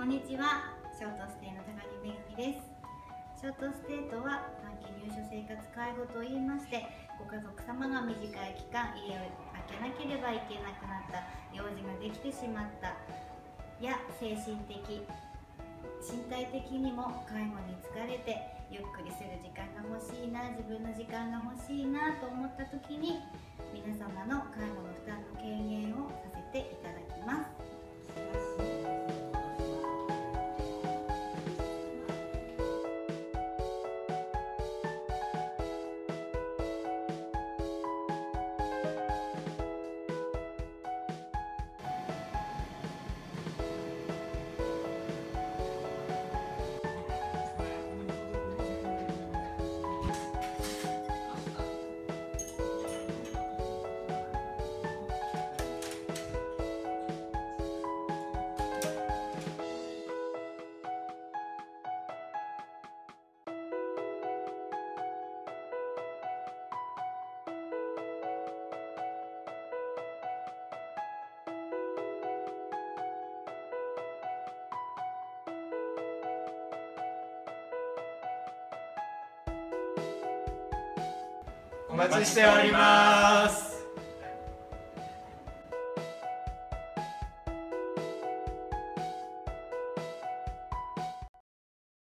こんにちは。ショートステイの高木めぐみです。ショートステイとは短期入所生活介護と言いましてご家族様が短い期間家を空けなければいけなくなった用事ができてしまったや精神的身体的にも介護に疲れてゆっくりする時間が欲しいな自分の時間が欲しいなと思った時に皆様の介護の負担の軽減お待ちしております。